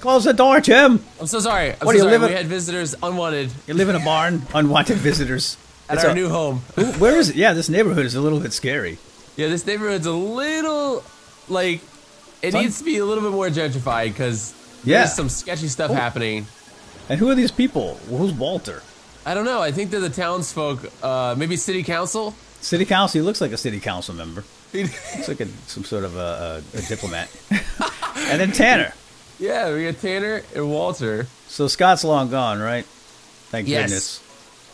Close the door, Chim. I'm so sorry. I'm What, so do you sorry. live We had visitors unwanted You live in a barn, unwanted visitors. at It's our a- new home. Where is it? Yeah, this neighborhood is a little bit scary. Yeah, this neighborhood's a little like it Fun. needs to be a little bit more gentrified because Yeah. there's some sketchy stuff Oh. happening. And who are these people? Who's Walter? I don't know. I think they're the townsfolk. Uh, maybe city council. City council. He looks like a city council member. Looks like a, some sort of a, a, a diplomat. and then Tanner. We got Tanner and Walter. So Scott's long gone, right? Thank Yes. goodness.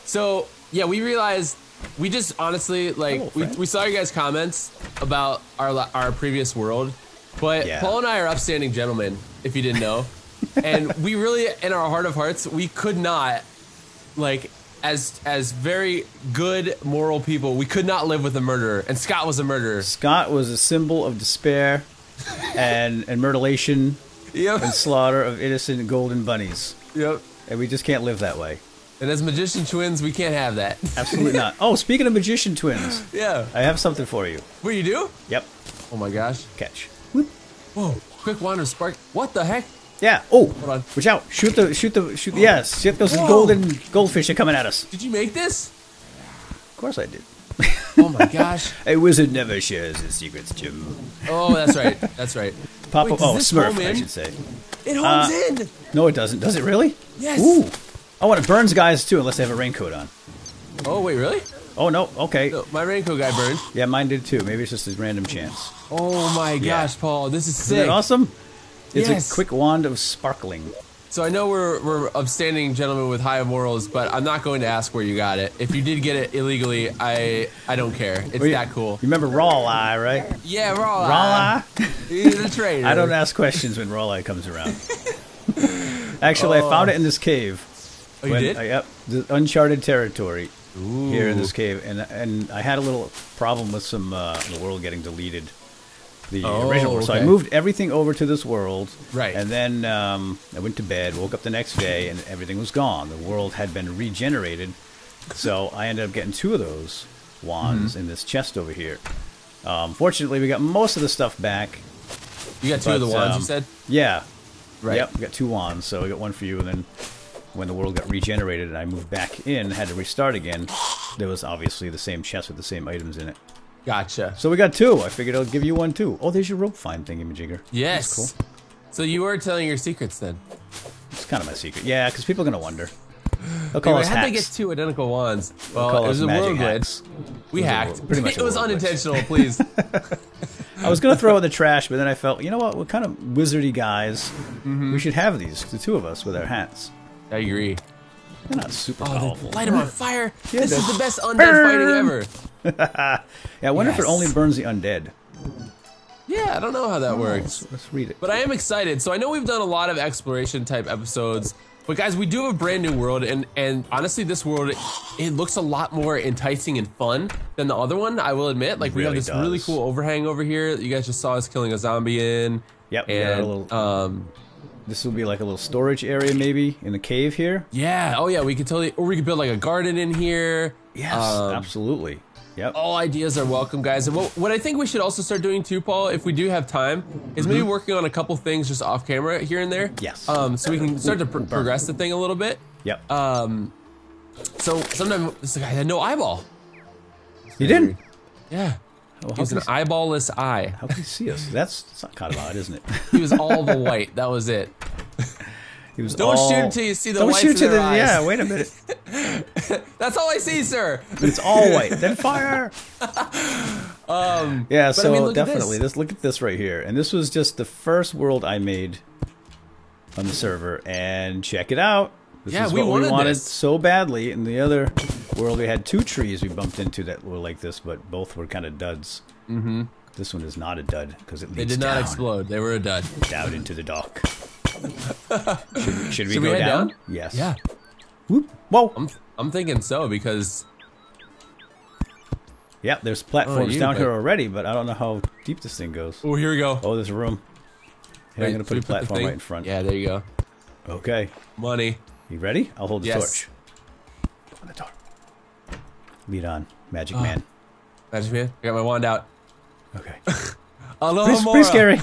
So yeah, we realized we just honestly like Hello, we, we saw you guys comments about our our previous world, but Yeah. Paul and I are upstanding gentlemen. If you didn't know, and we really in our heart of hearts we could not like as as very good moral people we could not live with a murderer and Scott was a murderer. Scott was a symbol of despair and, and mutilation Yep. and slaughter of innocent golden bunnies. Yep. And we just can't live that way. And as magician twins, we can't have that. Absolutely not. Oh, speaking of magician twins, yeah. I have something for you. What you do? Yep. Oh my gosh. Catch. Whoop. Whoa. Quick wander spark. What the heck? Yeah. Oh, Hold on. watch out! Shoot the shoot the shoot. Yes, shit, those Whoa. golden goldfish are coming at us. Did you make this? Of course I did. Oh my gosh. A wizard never shares his secrets, Chim. Oh, that's right. That's right. Pop Wait, up. Oh, Smurf, I should say. It holds Uh, in. No, it doesn't. Does it really? Yes. Ooh. Oh, and it burns guys too, unless they have a raincoat on. Oh wait, really? Oh no. Okay. No, my raincoat guy burned. Yeah, mine did too. Maybe it's just a random chance. Oh my Yeah. gosh, Paul, this is Isn't that awesome? It's Yes. a quick wand of sparking. So I know we're we're upstanding gentlemen with high morals, but I'm not going to ask where you got it. If you did get it illegally, I I don't care. It's Well, that cool. You remember Raw Eye, right? Yeah, raw. Eye. Raw Eye? He's a traitor. I don't ask questions when Raw Eye comes around. Actually, I found it in this cave. Oh, you when- did? uh, yep, the uncharted territory Ooh. here in this cave, and and I had a little problem with some uh, the world getting deleted. The Oh, original world. So I moved everything over to this world. Right. And then um, I went to bed, woke up the next day, and everything was gone. The world had been regenerated. So I ended up getting two of those wands Mm-hmm. in this chest over here. Um, fortunately, we got most of the stuff back. You got two of the wands, um, you said. Yeah. Right. Yep, we got two wands, so we got one for you, and then when the world got regenerated and I moved back in, had to restart again, there was obviously the same chest with the same items in it. Gotcha. So we got two. I figured I'll give you one too. Oh, there's your rope find thingamajigger. Yes. That's cool. So you are telling your secrets then. It's kind of my secret. Yeah, because people are going to wonder. They'll call Anyway, us how'd they get two identical wands? Well, it was a magic world glitch. We was a hacked. pretty much it was unintentional, please. I was going to throw in the trash, but then I felt, you know what? We're kind of wizardy guys. Mm-hmm. We should have these, the two of us, with our hats. I agree. They're not super Oh, powerful. light them on fire. Yeah, this is the best undead fighting ever. Yeah, I wonder if it only burns the undead. Yeah, I don't know how that works. Let's, let's read it. But I am excited. So I know we've done a lot of exploration type episodes. But guys, we do have a brand new world, and and honestly, this world it looks a lot more enticing and fun than the other one. I will admit. Like we have really this really cool overhang over here. that You guys just saw us killing a zombie in. Yep, we got a And little- um, This will be like a little storage area, maybe in the cave here. yeah. Oh yeah, we could totally, or we could build like a garden in here. Yes, Um, absolutely. Yep. all ideas are welcome, guys. And what, what I think we should also start doing too, Paul, if we do have time, is maybe working on a couple things just off camera here and there. Mm-hmm. Yes. Um, so we can start to pr- progress the thing a little bit. Yep. Um, so sometimes this guy had no eyeball. He didn't? Yeah. Well, He was an eyeballless eye. how can you see us? That's, that's not kind of odd, isn't it? He was all the white. That was it. He was Don't all, shoot until you see the Don't whites shoot in their the eyes. yeah. Wait a minute. That's all I see, sir. It's all white. then fire. Um, Yeah. So I mean, definitely, this. Look at this right here, and this was just the first world I made on the server, and check it out. This Yeah, is we what wanted we wanted this. so badly. In the other world, we had two trees we bumped into that were like this, but both were kind of duds. Mm-hmm. This one is not a dud because it leads They did not down, explode. They were a dud. down into the dock. Should we, should we Should go head down? down? Yes. Yeah. Whoop. Whoa. I'm, I'm thinking so because Yeah, there's platforms you, down here already, but I don't know how deep this thing goes. oh, here we go. Oh, there's a room. Here, I'm gonna put a platform thing- right in front. Yeah, there you go. Okay. Money. You ready? I'll hold the Yes. torch. Open the door. Lead on, Magic Ah. Man. Magic man, I got my wand out. Okay. Aloha Pretty, Mora. pretty scary.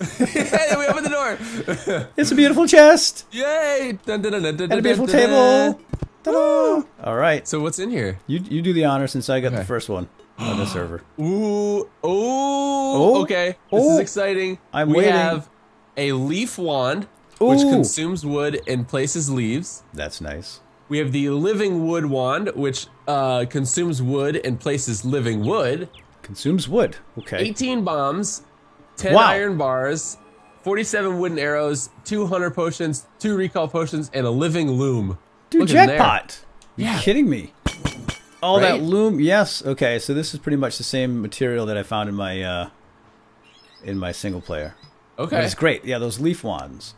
Hey, we open the door. It's a beautiful chest Yay! Dun, dun, dun, dun, dun, and a beautiful dun, dun. table. Ta-da! All right, So what's in here? you you do the honor since I got the first one on the server. Ooh, oh, Oh. okay. This is Oh. exciting. I'm we waiting. have a leaf wand, which consumes wood and places leaves. That's nice. We have the living wood wand, which uh, consumes wood and places living wood. Consumes wood. Okay. 18 bombs, 10 Wow. iron bars, 47 wooden arrows, 200 potions, 2 recall potions, and a living loom. Dude, Look jackpot. You Yeah. kidding me? All Right? that loom. Yes. Okay. So this is pretty much the same material that I found in my uh, in my single player. Okay. But it's great. Yeah, those leaf wands.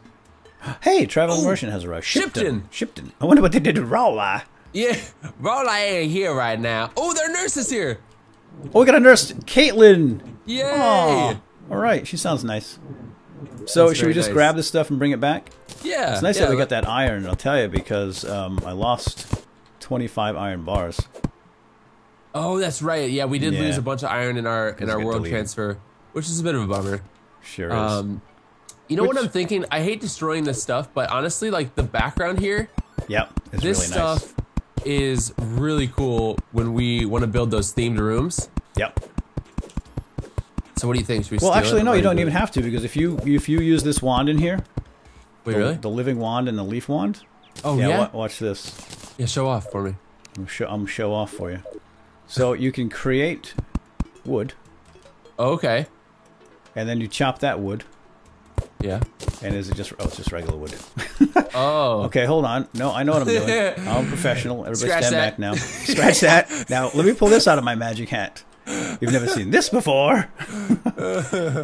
Hey, Travel Merchant has arrived. Shipton. Shipton. I wonder what they did to Rolla. Yeah, Rolla ain't here right now. Oh, their nurse is here. Oh, we got a nurse, Caitlin. Yay! Aw. All right, she sounds nice. So That's should we just nice. grab this stuff and bring it back? Yeah. It's nice yeah, that we got that iron. I'll tell you because um, I lost 25 iron bars. Oh, that's right. Yeah, we did Yeah. lose a bunch of iron in our in our world deleted. transfer, which is a bit of a bummer. Sure is. Um, you know what I'm thinking? I hate destroying this stuff, but honestly, like the background here, yep, this really nice. stuff is really cool when we want to build those themed rooms. Yep. So what do you think? We Well, actually, no, you don't do even have to because if you if you use this wand in here, Wait, the, really? the living wand and the leaf wand. oh yeah, yeah. wa- watch this. yeah, show off for me. I'm show, I'm show off for you. So you can create wood, Oh, okay. and then you chop that wood, Yeah. and is it just oh, it's just regular wood. Oh. Okay, hold on. No, I know what I'm doing. I'm professional. Everybody Scratch stand that. back now. Scratch that. Now let me pull this out of my magic hat. You've never seen this before.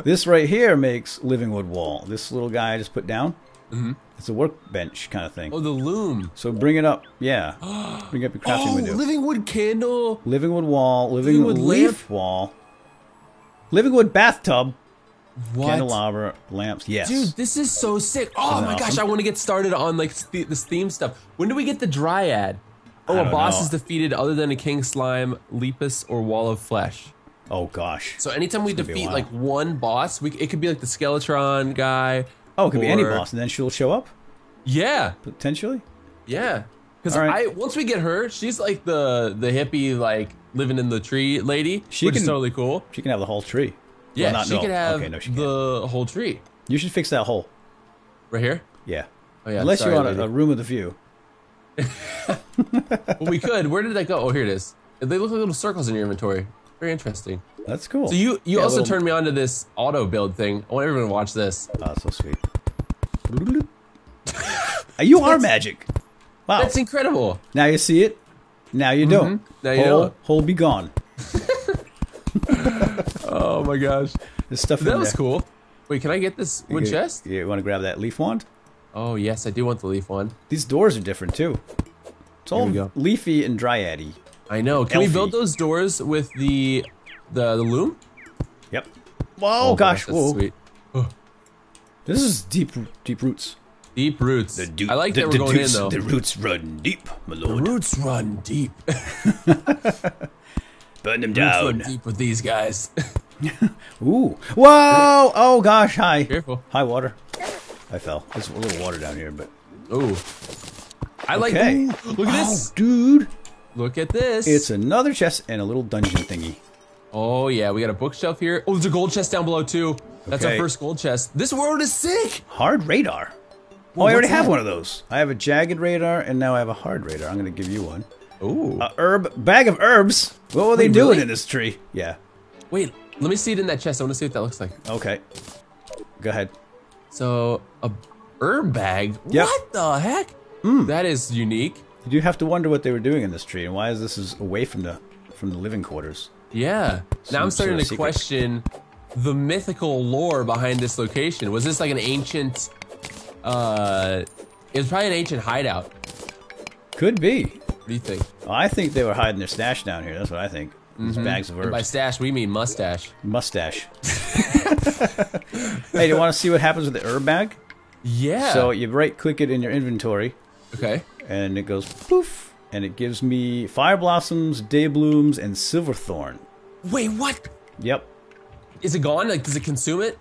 this right here makes living wood wall. This little guy I just put down. Mm-hmm. It's a workbench kind of thing. Oh, the loom. So bring it up. Yeah. Bring up your crafting Oh, window. living wood candle. living wood wall. Living, Living wood leaf wall. Living wood bathtub. What? Candelabra lamps. Yes. Dude, this is so sick. Oh my that gosh. I want to get started on like th- this theme stuff. When do we get the dryad? Oh, a boss know. is defeated other than a king slime, lepus, or wall of flesh. Oh gosh. So anytime we It's gonna be a defeat like one boss, we it could be like the Skeletron guy. Oh, it could be any boss, and then she'll show up Yeah, potentially. yeah. Because right. I once we get her, she's like the the hippie like living in the tree lady, She which is totally cool. She can have the whole tree. Yeah, Well, not- she no. could have Okay, no, she the whole tree You should fix that hole. right here. Yeah. Oh yeah, Unless sorry, you want a, a room with a view. Well, we could. Where did that go? Oh, here it is. They look like little circles in your inventory. Very interesting. That's cool. So you you Yeah, also little- turned me on to this auto build thing. I want everyone to watch this. Oh, so sweet. you are magic. Wow. That's incredible. now you see it. Now you don't. Mm-hmm. Now you hole, don't. hole be gone. Oh my gosh, There's stuff that was there. cool. Wait, can I get this wood You- chest? You want to grab that leaf wand? Oh yes, I do want the leaf wand. These doors are different too. It's all leafy and dryady. I know. Can we build those doors with the the, the loom? Yep. Whoa, oh, gosh. that's Whoa. sweet. This is deep, deep roots. Deep roots. I like that we're going in though. The roots run deep, my lord. The roots run deep. Burn them Roots run down. deep with these guys. Ooh. Whoa! Oh gosh, hi. Careful. High water. I fell. There's a little water down here, but Ooh. I like. Okay. Ooh, look at oh, this. dude, Look at this. it's another chest and a little dungeon thingy. Oh yeah, we got a bookshelf here. Oh, there's a gold chest down below too. That's our first gold chest. This world is sick. Hard radar. Whoa, oh, I already what's have one of those. I have a jagged radar, and now I have a hard radar. I'm going to give you one. Ooh. A herb bag of herbs. What were they Wait, doing really? in this tree? Yeah. Wait, let me see it in that chest. I want to see what that looks like. Okay. Go ahead. So a herb bag. Yep. What the heck? Hmm. That is unique. You do have to wonder what they were doing in this tree, and why is this is away from the from the living quarters? Yeah. now I'm starting to secret. question the mythical lore behind this location. Was this like an ancient? Uh, it was probably an ancient hideout. Could be. What do you think? I think they were hiding their stash down here. That's what I think. These bags of And by stash, we mean mustache. Mustache. hey, do you want to see what happens with the herb bag? Yeah. So you right click it in your inventory, okay. And it goes poof, and it gives me fire blossoms, day blooms, and shiverthorn. Wait, what? Yep. Is it gone? Like, does it consume it?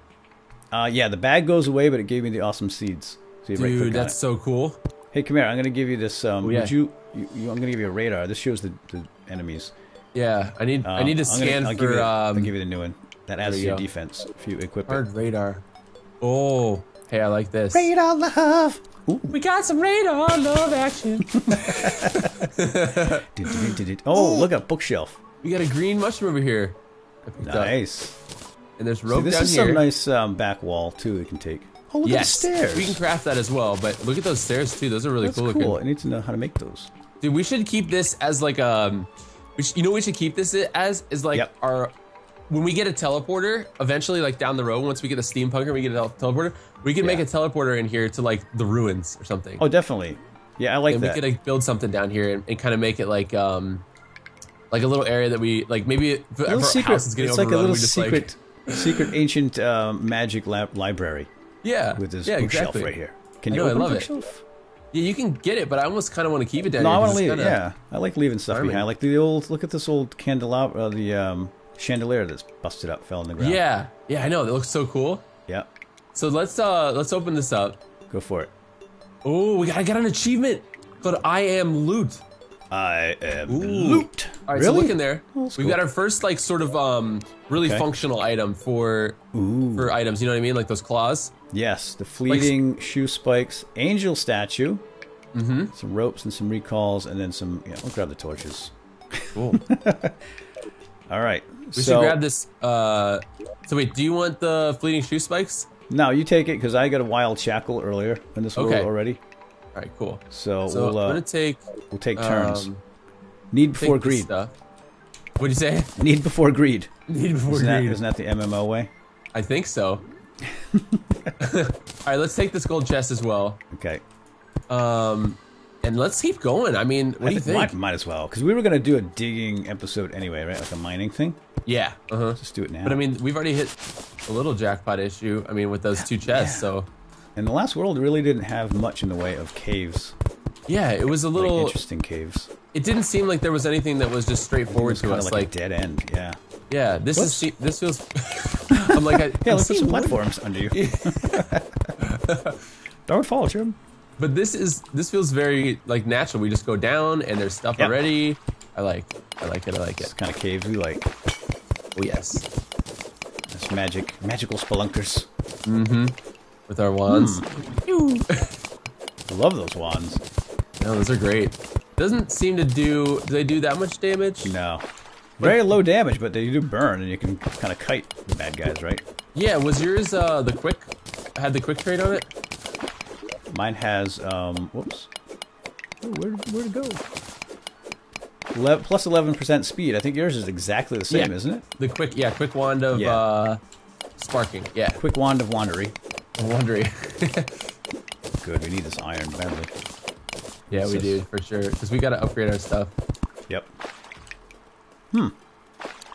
Uh, yeah, the bag goes away, but it gave me the awesome seeds. So Dude, that's so cool. Hey, come here. I'm gonna give you this. Um, Oh, yeah. would you, you, you? I'm gonna give you a radar. This shows the, the enemies. Yeah, I need I Um, need to gonna- scan I'll give for you, I'll um, give you the new one. That adds to your go. defense if you equip it. hard radar. Oh, hey, I like this. Radar love. Ooh. We got some radar love action. Did- did- did- did. Oh, look at bookshelf. we got a green mushroom over here. I picked up. Nice. And there's rope See, rope this down is here. some nice um, back wall too. We can take. Oh, look yes, at the stairs. we can craft that as well. But look at those stairs too; those are really That's cool cool. looking. I need to know how to make those. Dude, we should keep this as like um, we you know we should keep this as is like Yep. our when we get a teleporter eventually like down the road once we get a steampunker and we get a teleporter we can make a teleporter in here to like the ruins or something. Oh, definitely. Yeah, I like and that. we could like build something down here and, and kind of make it like um like a little area that we like maybe if a our secret. house is getting It's like a little just secret, secret ancient um, magic lab library yeah with this yeah bookshelf exactly. right here. Can I you know, I love the it. Yeah, you can get it, but I almost kind of want to keep it down No, here. I want to leave. it. kinda- Yeah, I like leaving stuff behind. Like the old. Look at this old candelabra, uh, the um, chandelier that's busted up, fell on the ground. Yeah, yeah, I know. That looks so cool. Yeah. So let's uh let's open this up. Go for it. Oh, we got I got an achievement called I am loot. I am Ooh. loot. All right, really? so look in there. Oh, We've cool. got our first like sort of um really Okay. functional item for Ooh. for items. You know what I mean? Like those claws. Yes, the fleeting shoe spikes, angel statue, Mm-hmm. some ropes and some recalls, and then some. Yeah, we'll grab the torches. Cool. All right. We so should grab this. Uh, so wait, do you want the fleeting shoe spikes? no, you take it because I got a wild shackle earlier in this world Okay. already. All right, cool. So, So we'll I'm uh, gonna take we'll take turns. Um, Need before greed. What'd you say? Need before greed. Need before Isn't greed. isn't that the MMO way? I think so. All right, let's take this gold chest as well. Okay. Um, and let's keep going. I mean, what I do you think? Might, might as well because we were gonna do a digging episode anyway, right? Like a mining thing. Yeah. Uh huh. Just do it now. But I mean, we've already hit a little jackpot issue. I mean, with those two chests. So and the last world really didn't have much in the way of caves, yeah, it was a like little. interesting caves. it didn't seem like there was anything that was just straightforward was to us. like, Like, a dead end. Yeah. yeah, this Whoops. is this feels. I'm like, I, Yeah, I'm let's put some platforms under you. Don't fall, Chim. But this is this feels very like natural. We just go down and there's stuff Yep. already. I like I like it. I like it. It's kind of caves we like. Oh yes, That's magic, magical spelunkers. Mm-hmm. with our wands. Hmm. I love those wands. No, those are great. Doesn't seem to do. Do they do that much damage? No. Very low damage, but they do burn, and you can kind of kite the bad guys, right? Yeah. Was yours uh the quick? Had the quick trade on it? Mine has, um, whoops. Oh, where, where'd it go? Le- plus 11% speed. I think yours is exactly the same, Yeah. isn't it? The quick, yeah, quick wand of Yeah. uh sparking. Yeah, Quick wand of wandery. I'm. Good, we need this iron badly. yeah, we This do for sure because we got to upgrade our stuff. Yep. Hmm.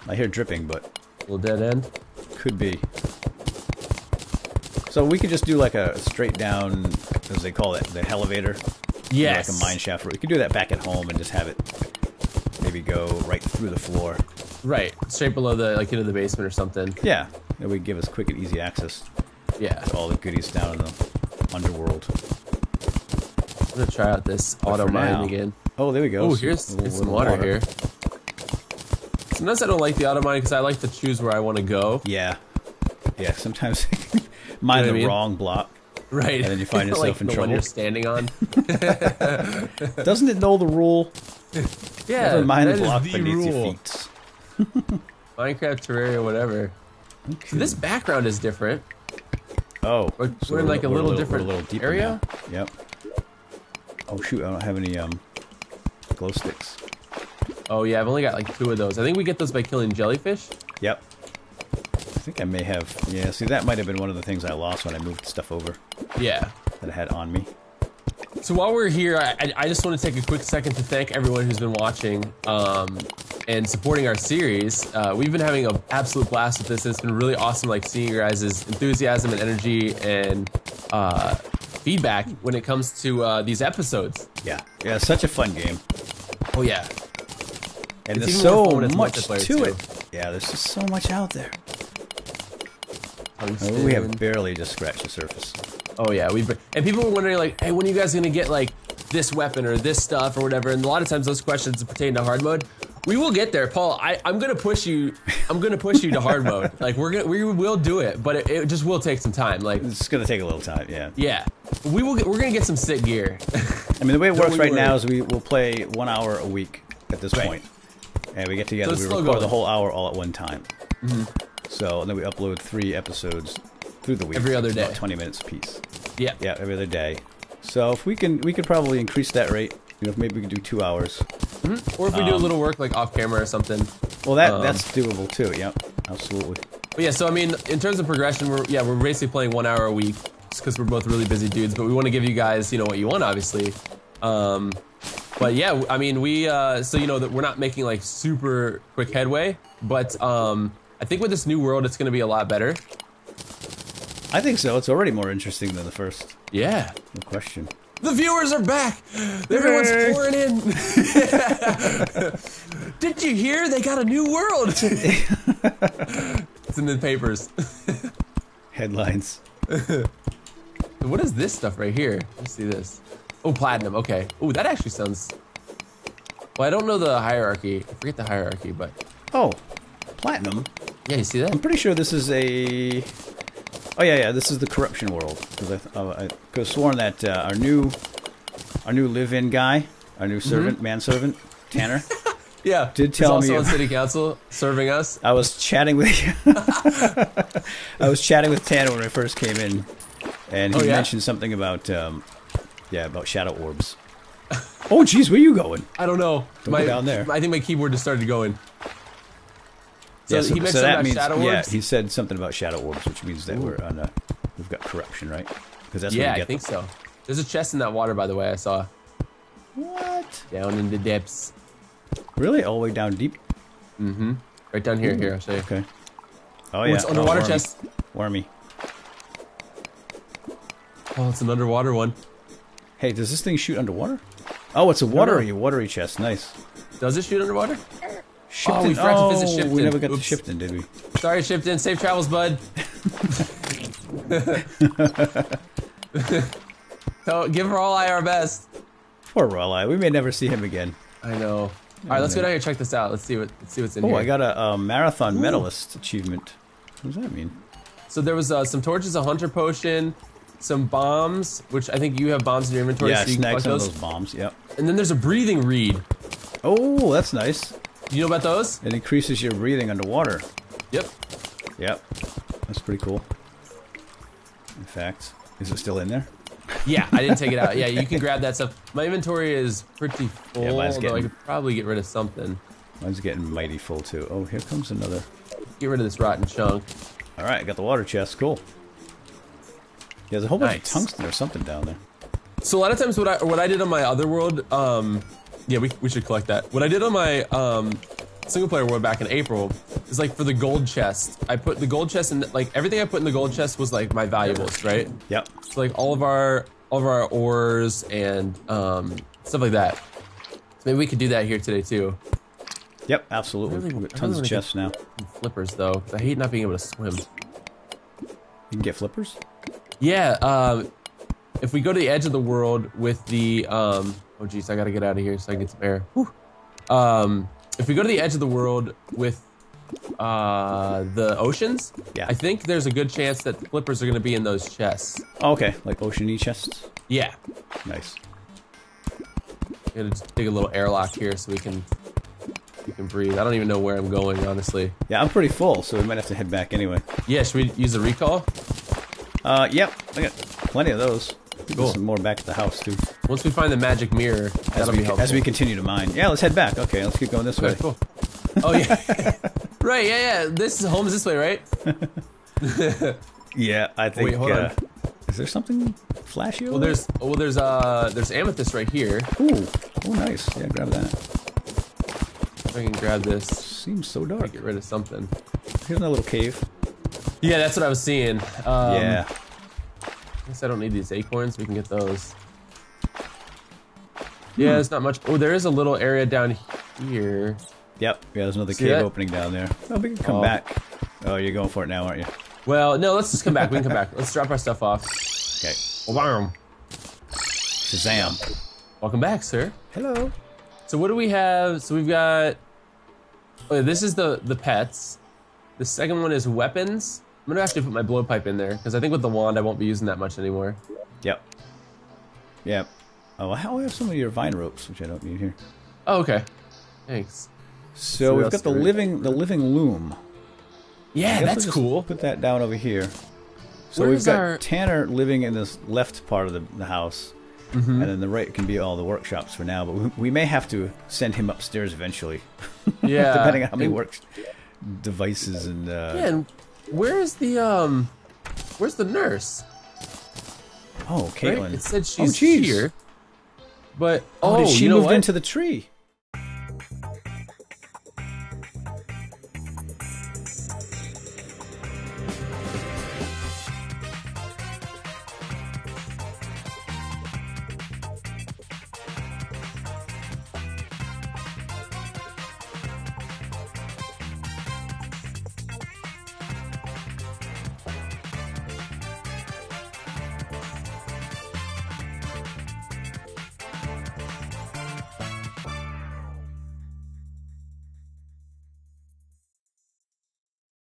I hear dripping, but Little dead end. could be. So we could just do like a straight down, as they call it, the elevator. Yes. Like a mine shaft. We could do that back at home and just have it maybe go right through the floor. Right, straight below the like into the basement or something. Yeah. That would give us quick and easy access Yeah. to all the goodies down in the underworld. I'm gonna try out this But auto mine now- again. Oh, there we go. Oh, here's, a little- here's some little water, here. Sometimes I don't like the auto mine because I like to choose where I want to go. Yeah. Yeah, sometimes mine You know I the mean? wrong block. Right. And then you find like yourself in the one trouble. you're standing on. Doesn't it know the rule? Yeah, mind that the is block the beneath your feet. Minecraft, Terraria, whatever. So this background is different. Oh, We're- we're in, like, a little we're different little deeper area? now. Yep. Oh shoot! I don't have any um glow sticks. Oh yeah, I've only got like two of those. I think we get those by killing jellyfish. Yep. I think I may have. Yeah. See, that might have been one of the things I lost when I moved stuff over Yeah. that I had on me. So while we're here, I, I- just want to take a quick second to thank everyone who's been watching um, and supporting our series. Uh, we've been having an absolute blast with this. And it's been really awesome, like seeing your guys' enthusiasm and energy and uh, feedback when it comes to uh, these episodes. Yeah. Yeah. Such a fun game, Oh yeah, and It's there's so fun when it's much to too. it. Yeah. There's just so much out there. Oh, we have barely just scratched the surface. Oh yeah, we've been, and people were wondering like, hey, when are you guys gonna get like this weapon or this stuff or whatever? And a lot of times those questions pertain to hard mode. We will get there, Paul. I, I'm gonna push you. I'm gonna push you to hard mode. Like we're gonna we will do it, but it, it just will take some time. Like It's gonna take a little time, yeah. yeah, we will. Get, we're gonna get some sick gear. I mean, the way it works right worry. now is we will play one hour a week at this Right. and we get together. it's we record going. the whole hour all at one time. Mm-hmm. So and then we upload three episodes through the week, Every other day. twenty minutes apiece. yeah. Yeah, every other day. So if we can, we could probably increase that rate. You know, maybe we could do two hours. Or if we do a little work like off camera or something. Well, that Um, that's doable too. Yep, absolutely. But yeah, so I mean, in terms of progression, we're yeah, we're basically playing one hour a week just because we're both really busy dudes. But we want to give you guys, you know, what you want, obviously. Um, but yeah, I mean, we uh, so you know that we're not making like super quick headway, but um, I think with this new world, it's going to be a lot better. I think so. It's already more interesting than the first. Yeah, No question. the viewers are back. Everyone's Hooray. pouring in. Did you hear? They got a new world. it's in the papers. Headlines. What is this stuff right here? Let's see this. Oh, platinum. Okay. Oh, that actually sounds. Well, I don't know the hierarchy. I forget the hierarchy, but Oh, platinum. yeah, you see that? I'm pretty sure this is a. Oh yeah, yeah. This is the corruption world because I, oh, I could have sworn that uh, our new, our new live-in guy, our new servant, manservant, Tanner. Yeah. Did He's tell also me- on city council serving us. I was chatting with I was chatting with Tanner when I first came in, and he Oh, yeah? mentioned something about um, yeah about shadow orbs. oh jeez, where you going? I don't know. Don't go down there. I think my keyboard just started going. So yeah, he mentioned that about means shadow yeah, orbs? he said something about shadow orbs, which means that we're on a we've got corruption, right? Because that's yeah, I think them. so. There's a chest in that water, by the way. I saw What? down in the depths. Really? All the way down deep? Mm-hmm. Right down here. Here, I'll show you. Okay. Oh Oh, yeah, it's underwater wormy. chest. Wormy. Oh, it's an underwater one. Hey, does this thing shoot underwater? Oh, it's a watery, watery chest. Nice. Does it shoot underwater? Shipton. we forgot to visit oh, Shipton. we never got Oops. to Shipton, did we? Sorry, shipped in. Safe travels, bud. so give Raleigh our best. Poor Raleigh. We may never see him again. I know. All right, let's go down here. Check this out. Let's see what let's see what's in Oh, here. Oh, I got a, a marathon medalist achievement. What does that mean? So there was uh, some torches, a hunter potion, some bombs, which I think you have bombs in your inventory, yeah, so you can snag some those. of those bombs. Yep. And then there's a breathing reed. Oh, that's nice. You know about those? It increases your breathing underwater. Yep. Yep. That's pretty cool. In fact, is it still in there? Yeah, I didn't take it out. Yeah, you can grab that stuff. My inventory is pretty full, Yeah, mine's although I getting- could probably get rid of something. Mine's getting mighty full too. Oh, here comes another. Get rid of this rotten chunk. All right, I got the water chest. Cool. Yeah, there's a whole bunch of tungsten or something down there. So a lot of times, what I what I did on my other world, um, yeah, we, we should collect that. What I did on my um, single player world back in April is like for the gold chest. I put the gold chest in like everything I put in the gold chest was like my valuables, right? Yep. So like all of our all of our ores and um, stuff like that. So maybe we could do that here today too. Yep, absolutely. Really- We've got tons really of chests now. Flippers though, I hate not being able to swim. You can get flippers? Yeah, um, if we go to the edge of the world with the um, oh geez, I gotta get out of here so I can get some air. Whew. Um, if we go to the edge of the world with uh, the oceans, Yeah. I think there's a good chance that the flippers are gonna be in those chests. Oh, okay, like ocean E chests. Yeah, Nice. gonna just dig a little airlock here so we can we can breathe. I don't even know where I'm going, honestly. Yeah, I'm pretty full, so we might have to head back anyway. Yeah, should we use a recall? Uh, yep, I got plenty of those. Cool. some more back to the house too. Once we find the magic mirror, As that'll we, be helpful. as we continue to mine. Yeah, let's head back. Okay, let's keep going this way. Cool. Oh yeah, right. Yeah, yeah. This is home is this way, right? Yeah, I think. Wait, hold uh, on. Is there something flashy? Well, there's well, there's uh, there's amethyst right here. Ooh, oh, nice. Yeah, grab that. If I can grab this, Seems so dark. get rid of something. Here's another little cave. Yeah, that's what I was seeing. Um, yeah. I guess I don't need these acorns. We can get those. Yeah, there's not much. Oh, there is a little area down here. Yep. Yeah, there's another See cave that? opening down there. Oh, we can come Oh. back. Oh, you're going for it now, aren't you? Well, no, let's just come back. We can come back. Let's drop our stuff off. Okay. Wow. Shazam. Welcome back, sir. Hello. So what do we have? So we've got. Oh, this is the the pets. The second one is weapons. I'm gonna actually put my blowpipe in there because I think with the wand I won't be using that much anymore. Yep. Yep. Oh, how I have some of your vine ropes, which I don't need here. Oh, okay. Thanks. So we've got the living the living loom. Yeah, that's cool. Put that down over here. So Where we've got our- Tanner living in this left part of the, the house, Mm-hmm. and then the right can be all the workshops for now. But we, we may have to send him upstairs eventually, Yeah. depending on how many and- work devices and. Uh, Yeah, and where's the um, where's the nurse? oh, Right? Caitlin. It said Oh, she's jeez. here. But Oh, oh, she moved into the tree?